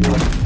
Yeah.